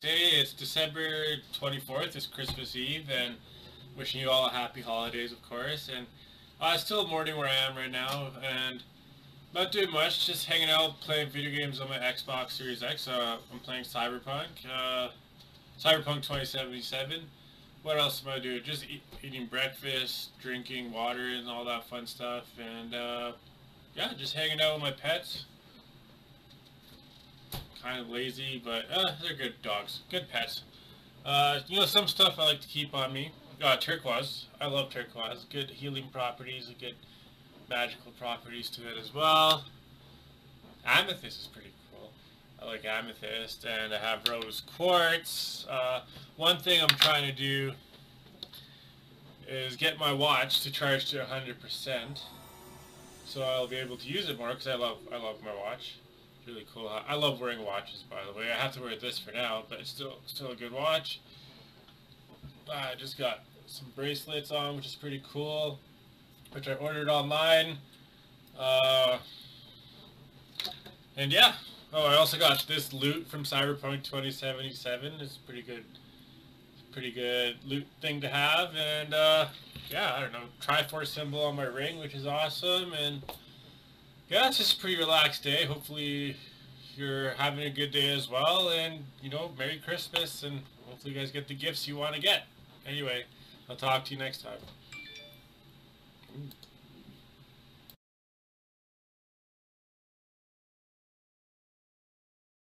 Day it's December 24th, it's Christmas Eve, and wishing you all a happy holidays, of course. And uh, it's still morning where I am right now, and not doing much, just hanging out, playing video games on my Xbox Series X. Uh, I'm playing Cyberpunk, uh, Cyberpunk 2077. What else am I doing? Just eat, eating breakfast, drinking water, and all that fun stuff. And uh, yeah, just hanging out with my pets kind of lazy, but uh, they're good dogs, good pets. Uh, you know, some stuff I like to keep on me. Uh, turquoise. I love turquoise. Good healing properties, good magical properties to it as well. Amethyst is pretty cool. I like amethyst, and I have rose quartz. Uh, one thing I'm trying to do is get my watch to charge to 100%, so I'll be able to use it more because I love I love my watch really cool. I love wearing watches, by the way. I have to wear this for now, but it's still still a good watch. I just got some bracelets on, which is pretty cool, which I ordered online. Uh, and yeah. Oh, I also got this loot from Cyberpunk 2077. It's pretty good, pretty good loot thing to have. And uh, yeah, I don't know, Triforce symbol on my ring, which is awesome. And yeah, it's just a pretty relaxed day. Hopefully you're having a good day as well. And, you know, Merry Christmas. And hopefully you guys get the gifts you want to get. Anyway, I'll talk to you next time. Ooh.